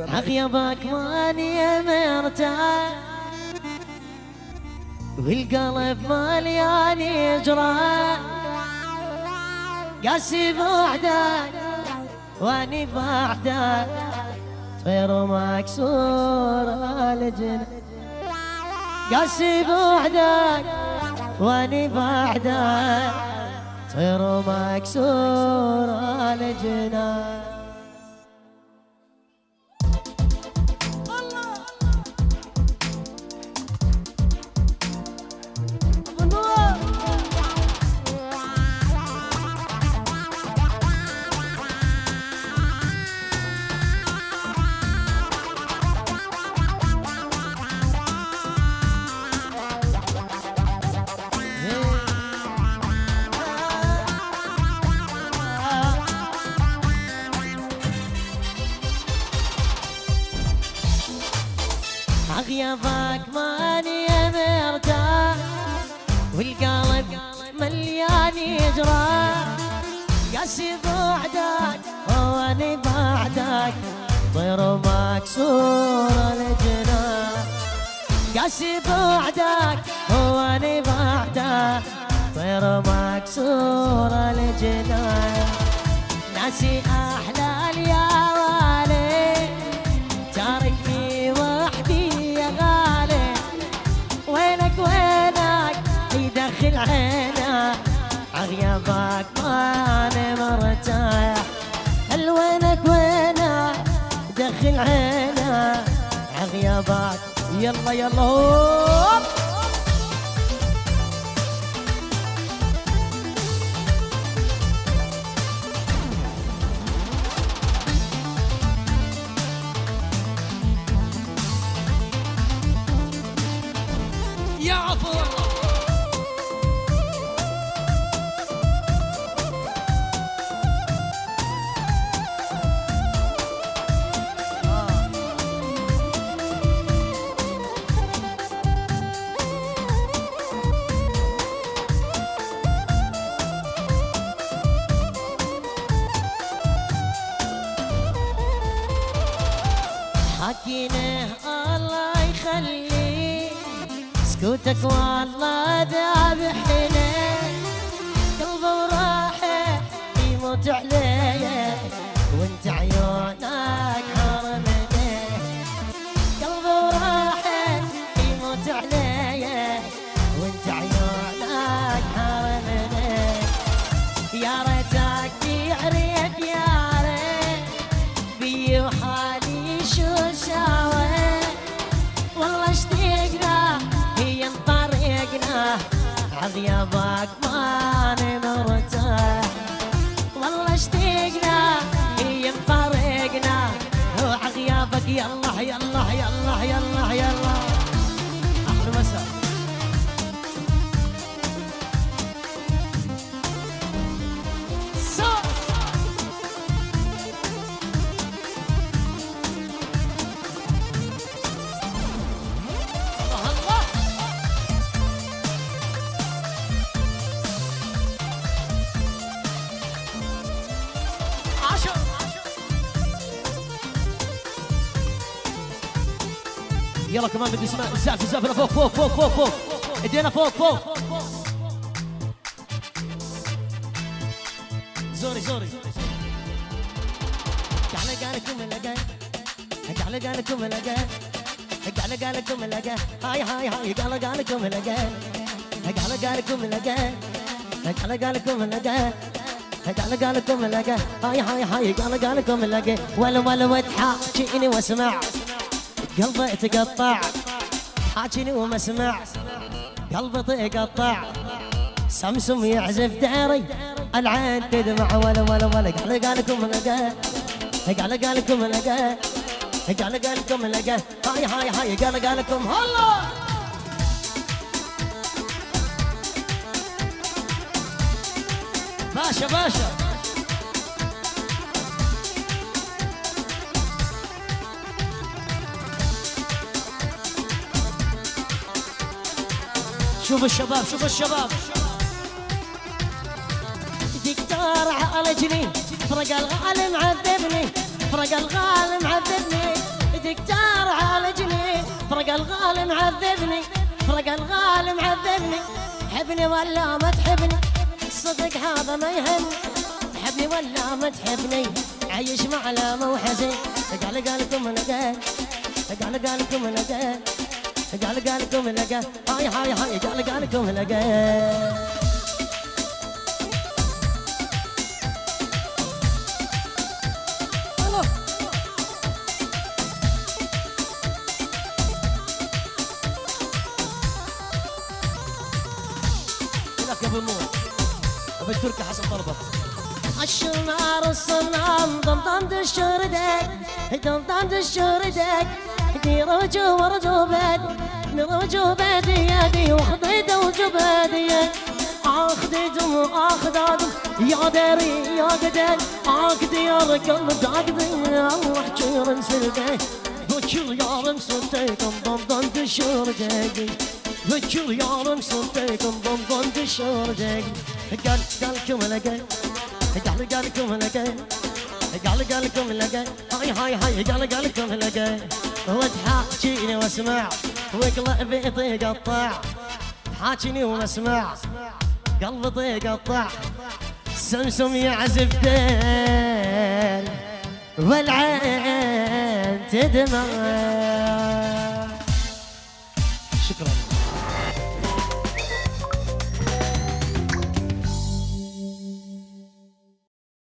أغيبك ماني مرتاح والقلب مليان يجرى قاسي بعدك وأني بعدك. طير مكسور الجنة قاسي بعدك وأني بعدك. طير مكسور الجنة غيابك ماني مرتاح والقلب مليان يجرى قاسي بعدك واني بعدك طير مكسور الجناح قاسي بعدك واني بعدك طير مكسور الجناح ناسي عغيابك ما أنا مرتاح هل وينك وينك دخل عينه. عغيابك يلا يلا هوب. يا عفو حكيناه الله يخليك سكوتك والله ذابحنا قلبه وراحه يموت عليك وانت عيونك حرمنا قلبه وراحه يموت عليك وانت عيونك حرمنا يا ريتك تعرف عغيابك ما يلا كمان بدي اسمع الزعف الزعف فوق فوق فوق فوق فوق. إيدينا فوق فوق. زوري زوري. قال قالكم لقى قال قالكم لقى قال قالكم لقى هاي هاي هاي. قال قالكم لقى قال قالكم لقى قال قالكم لقى قال قالكم لقى هاي هاي هاي. قال قالكم لقى ولا ولا وتحاكيني وأسمع. قلبي تقطع. حاكيني وما اسمع قلبي تقطع. سمسم يعزف داري. العين تدمع. ولا ولا ولا. قال قالكم لقى. قال قالكم لقى. قال قالكم لقى. هاي هاي هاي. قال قالكم هلا! باشا باشا. شوف الشباب شوف الشباب. دكتور عالجني فرق الغالي معذبني فرق الغالي معذبني دكتور عالجني فرق الغالي معذبني فرق الغالي معذبني حبني ولا ما تحبني الصدق هذا ما يهمني. حبني ولا ما تحبني عيش معلمه وحزين قال قالكم أنا قال قالكم نقل قال قالكم لقى. هاي هاي هاي قال قالكم لقى. لك يا أبو النور أبو التركي حسن ضربه الشمار الصنام ضمضم الشردك ضمضم الشردك دير وجوب رجوبك دير وجوبك يدي وخذيت وجوبك اخذيتم واخذاتم يا داري يا قدر اخذي يا ركب داقدي الله حجر سلبي وكل يوم صرتكم ضمضم الشردك وكل يوم صرتكم ضمضم الشردك قال قالكم لقى قال قالكم لقى قال قالكم لقى هاي هاي هاي قال قالكم لقى وتحاكيني واسمع. وقلبي يقطع تحاكيني واسمع. قلبي يقطع سمسم يعزف دين. والعين تدمع. شكرا.